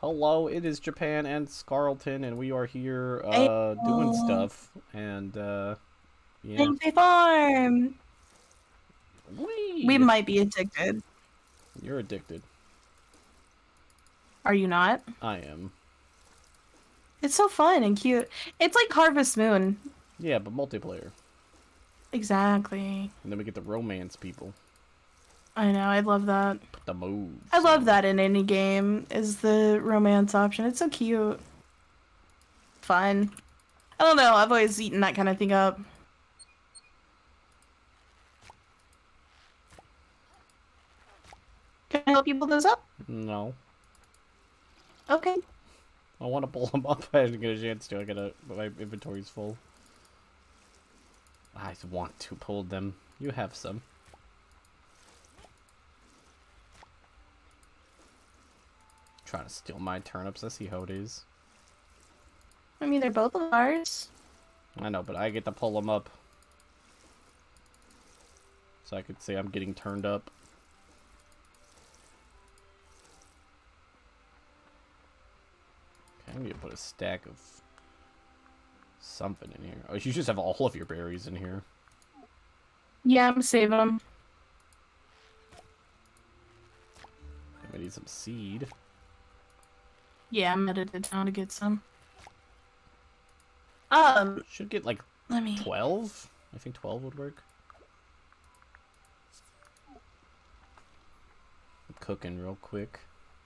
Hello, it is Japan and Scarleton, and we are here uh, doing stuff. And uh, yeah, Fae Farm. We might be addicted. you're addicted. Are you not? I am. It's so fun and cute. It's like Harvest Moon. Yeah, but multiplayer, Exactly. and then we get the romance people. I know. I love that. Put the moves. I love that in any game is the romance option. It's so cute. Fun. I don't know. I've always eaten that kind of thing up. Can I help you pull those up? No, Okay. I want to pull them up. I didn't get a chance to. I gotta. My inventory's full. I want to pull them. You have some. Trying to steal my turnips. I see how it is. I mean, they're both of ours. I know, but I get to pull them up. So I could say I'm getting turned up. Okay, I need to put a stack of something in here. Oh, you just have all of your berries in here. Yeah, I'm saving them. I need some seed. Yeah, I'm headed to town to get some. Um, Should get like let me. 12? I think 12 would work. I'm cooking real quick.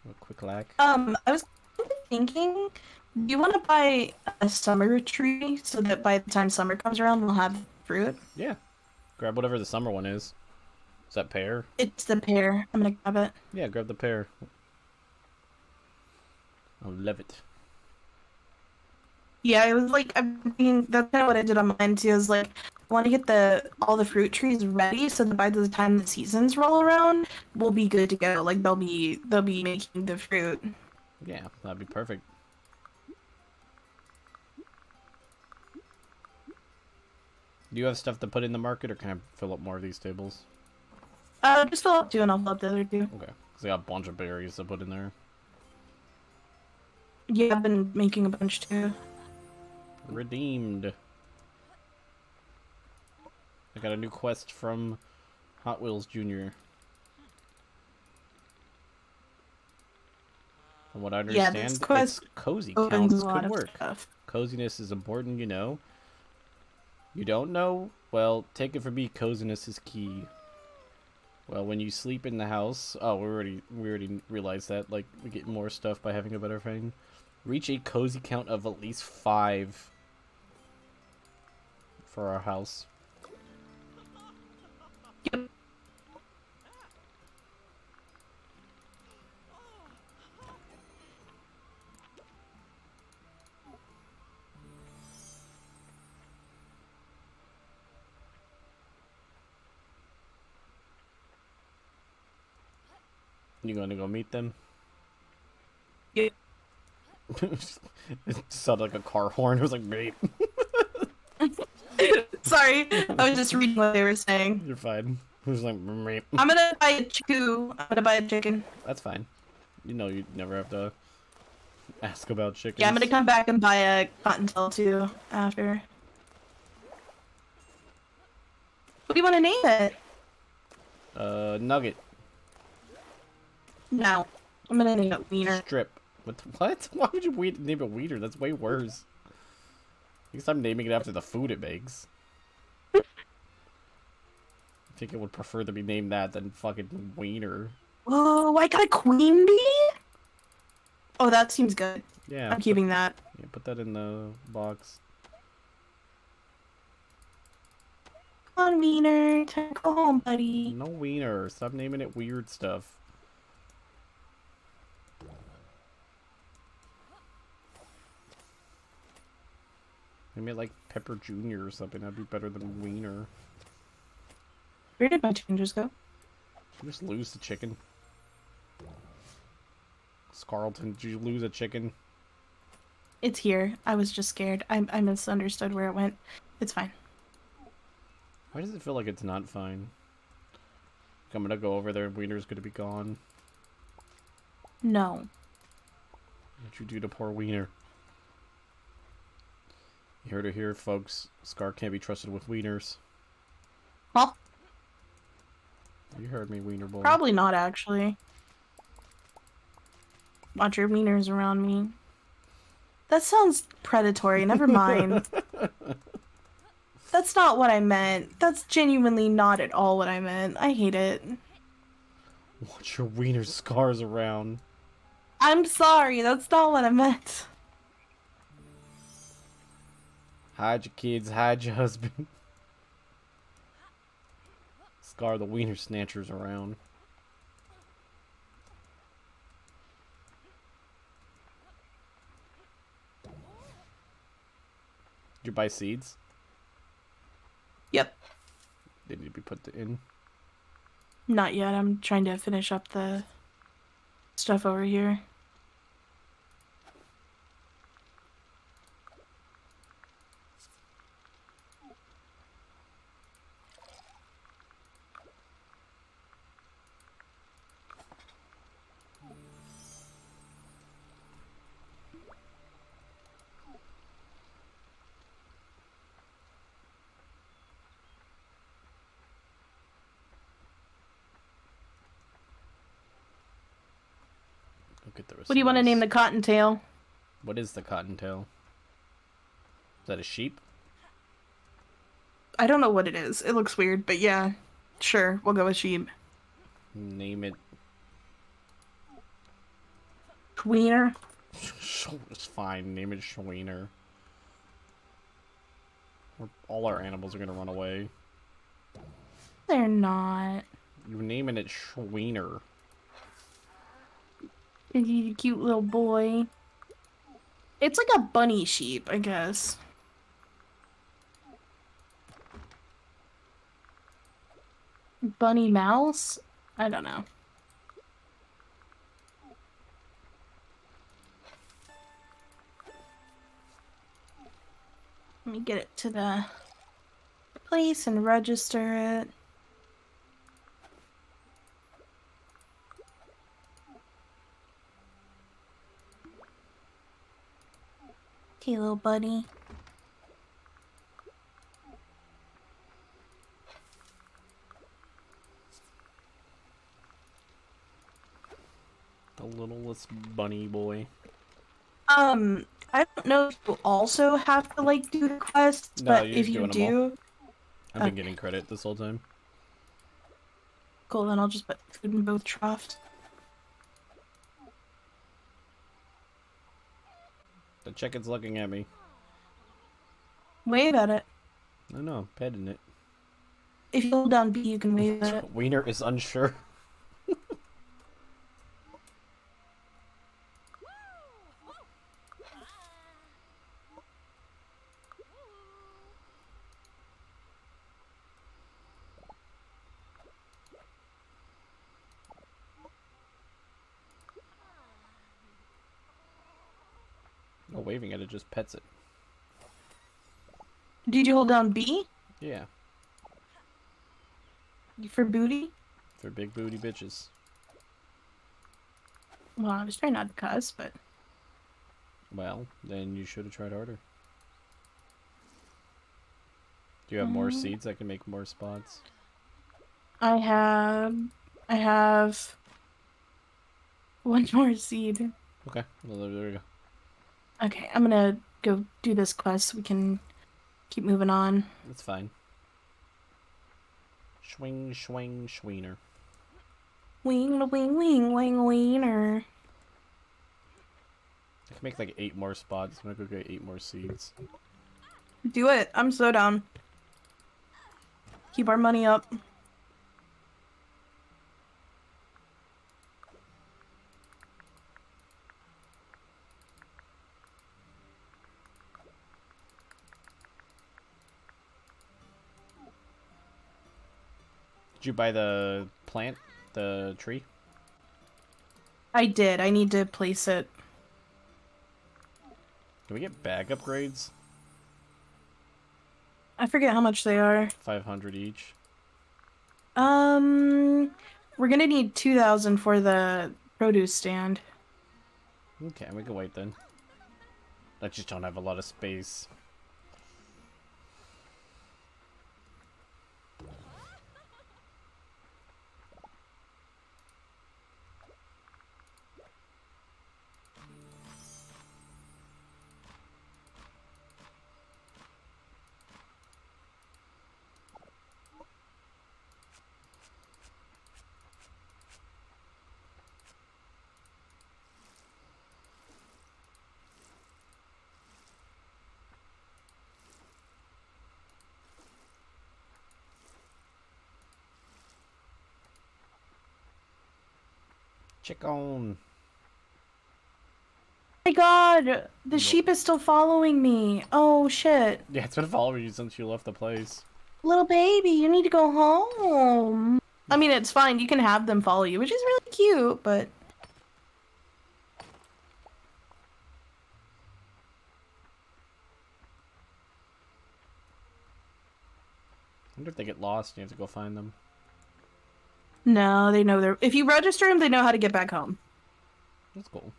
Real quick lack. Um, I was thinking, do you want to buy a summer tree so that by the time summer comes around, we'll have fruit? Yeah. Grab whatever the summer one is. Is that pear? It's the pear. I'm gonna grab it. Yeah, grab the pear. I love it. Yeah, it was like I'm thinking that's kind of what I did on mine too. Is like I want to get the all the fruit trees ready so that by the time the seasons roll around, we'll be good to go. Like they'll be they'll be making the fruit. Yeah, that'd be perfect. Do you have stuff to put in the market, or can I fill up more of these tables? Uh, just fill up two and I'll fill up the other two. Okay, because I got a bunch of berries to put in there. Yeah, I've been making a bunch too. Redeemed. I got a new quest from Hot Wheels Jr. From what I Yeah, understand, this quest cozy counts could work. stuff. Coziness is important, you know. You don't know? Well, take it from me, coziness is key. Well, when you sleep in the house, oh, we already we already realized that. Like, we get more stuff by having a better thing. Reach a cozy count of at least five for our house. You gonna go meet them? Yeah. it sounded like a car horn. It was like, mate, Sorry, I was just reading what they were saying. you're fine. It was like, mate. I'm gonna buy a chicken. I'm gonna buy a chicken. That's fine. You know you never have to ask about chickens. Yeah, I'm gonna come back and buy a cottontail too after. What do you want to name it? Uh, nugget. No, I'm gonna name it Wiener. Strip. What? What? Why would you name it Weeder? That's way worse. At least I'm naming it after the food it makes. I think I would prefer to be named that than fucking Wiener. Oh, I got a queen bee. Oh, that seems good. Yeah. I'm put- keeping that. Yeah, put that in the box. Come on, Wiener, time to go home, buddy. No Wiener. Stop naming it weird stuff. Maybe like Pepper Jr. or something. That'd be better than Wiener. Where did my changes go? You just lose the chicken. Scarlton, did you lose a chicken? It's here. I was just scared. I I misunderstood where it went. It's fine. Why does it feel like it's not fine? I'm gonna go over there and Wiener's gonna be gone. No. What'd you do to poor Wiener? You heard it here, folks. Scar can't be trusted with wieners. Huh? You heard me, Wiener boy. Probably not, actually. Watch your wieners around me. That sounds predatory. Never mind. That's not what I meant. That's genuinely not at all what I meant. I hate it. Watch your wiener scars around. I'm sorry. That's not what I meant. Hide your kids, hide your husband. Scar the wiener snatchers around. Did you buy seeds? Yep. They need to be put in. Not yet. I'm trying to finish up the stuff over here. The What do you want to name the cottontail? What is the cottontail? Is that a sheep? I don't know what it is. It looks weird, but yeah. Sure, we'll go with sheep. Name it. Tweener. it's fine. Name it Schweener. All our animals are gonna run away. They're not. You're naming it Schweener. He's a cute little boy. It's like a bunny sheep, I guess. Bunny mouse? I don't know. Let me get it to the place and register it. Okay, little buddy. The littlest bunny boy. Um, I don't know if you also have to like do the quests, No, but if you doing them all. do, I've been getting credit this whole time. cool. Then I'll just put food in both troughs. Chicken's looking at me. Wave at it. I know, petting it. If you hold down B, you can wave at it. Wiener is unsure. Waving at it, just pets it. Did you hold down B Yeah, for booty? for big booty bitches. Well, I was trying not to cuss, but Well, then you should have tried harder. Do you have more Mm. seeds that can make more spots? I have, I have one more seed. Okay, well, there, there we go. Okay, I'm gonna go do this quest so we can keep moving on. That's fine. Swing, swing, sweener. Wing, wing, wing, wing, wiener. I can make like eight more spots. I'm gonna go get eight more seeds. Do it. I'm so down. Keep our money up. Did you buy the plant, the tree? I did. I need to place it. Can we get bag upgrades? I forget how much they are. 500 each. Um, we're gonna need 2,000 for the produce stand. Okay, we can wait then. I just don't have a lot of space. Chicken. Oh my god, the sheep is still following me. Oh shit. Yeah, it's been following you since you left the place. Little baby, you need to go home. I mean, it's fine. You can have them follow you, which is really cute, but. I wonder if they get lost and you have to go find them. No, they know they're. If you register them, they know how to get back home. That's cool.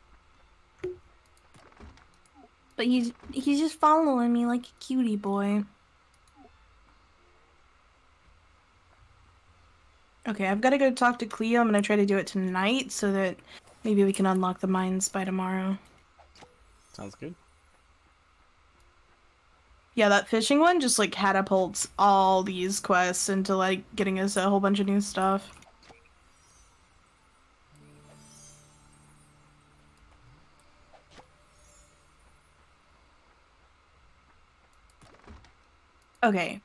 But he's he's just following me like a cutie boy. Okay, I've got to go talk to Cleo. I'm gonna try to do it tonight so that maybe we can unlock the mines by tomorrow. Sounds good. Yeah, that fishing one just like catapults all these quests into like getting us a whole bunch of new stuff. Okay.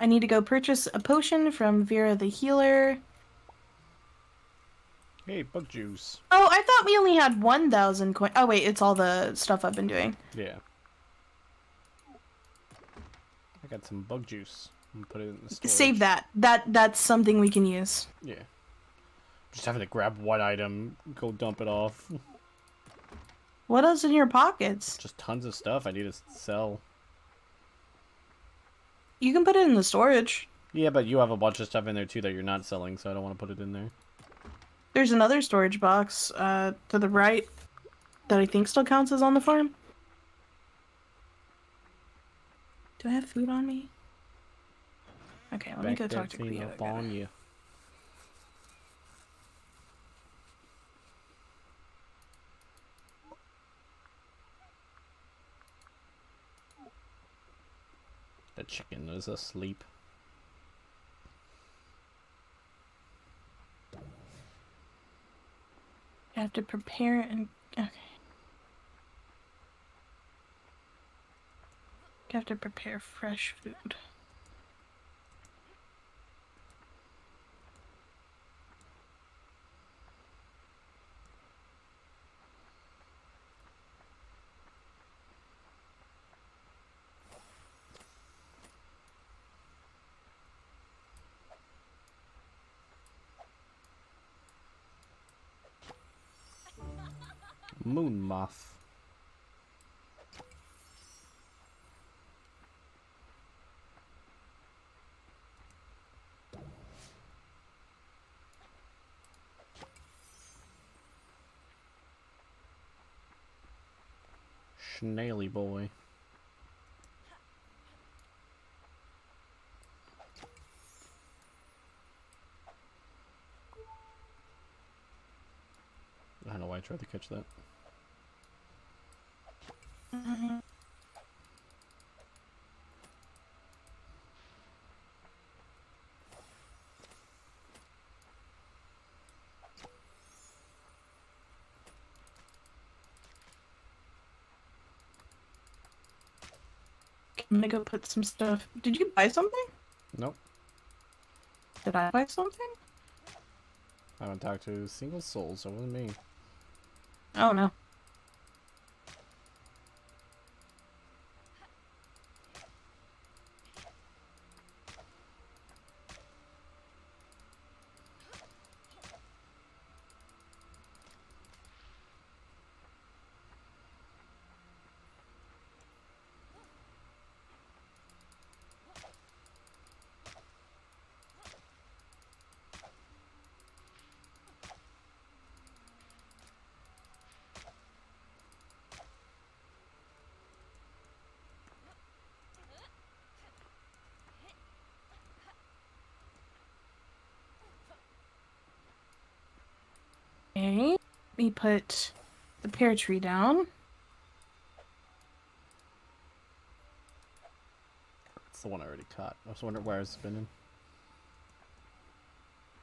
I need to go purchase a potion from Vera the healer. Hey, bug juice. Oh, I thought we only had 1,000 coin. Oh, wait, it's all the stuff I've been doing. Yeah. I got some bug juice. I'm put it in the storage. Save that. That That's something we can use. Yeah. Just having to grab one item, go dump it off. What else in your pockets? Just tons of stuff I need to sell. You can put it in the storage. Yeah, but you have a bunch of stuff in there too that you're not selling, so I don't want to put it in there. There's another storage box uh, to the right that I think still counts as on the farm. Do I have food on me? Okay, let me go talk to Cleo. up on you. The chicken is asleep. You have to prepare and okay. You have to prepare fresh food. Moon moth. Snaily boy. I don't know why I tried to catch that. I'm gonna go put some stuff. Did you buy something? Nope. Did I buy something? I haven't talked to a single soul, so it wasn't me. Oh no. Me put the pear tree down. It's the one I already caught. I was wondering where I was spinning.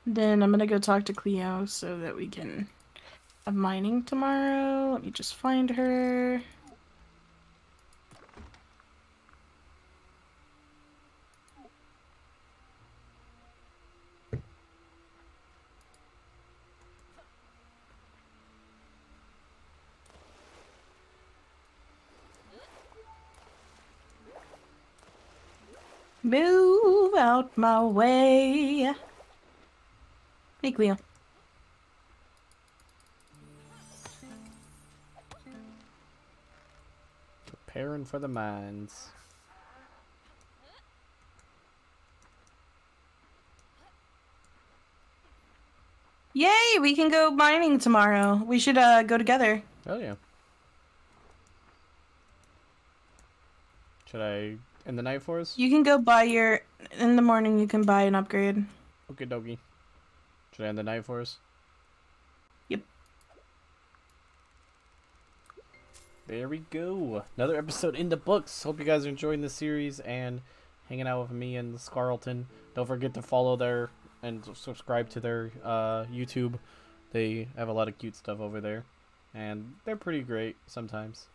Then I'm gonna go talk to Cleo so that we can have mining tomorrow. Let me just find her. Move out my way. Hey, Cleo. Preparing for the mines. Yay, we can go mining tomorrow. We should uh go together. Oh yeah. Should I end the night for us? You can go buy your in the morning you can buy an upgrade. Okay, dokie. Should I end the night for us? Yep. There we go. Another episode in the books. Hope you guys are enjoying the series and hanging out with me and Scarleton. Don't forget to follow their and subscribe to their uh, YouTube. They have a lot of cute stuff over there. And they're pretty great sometimes.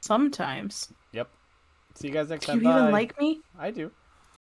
Sometimes. Yep. See you guys next Do time. you even Bye. like me? I do.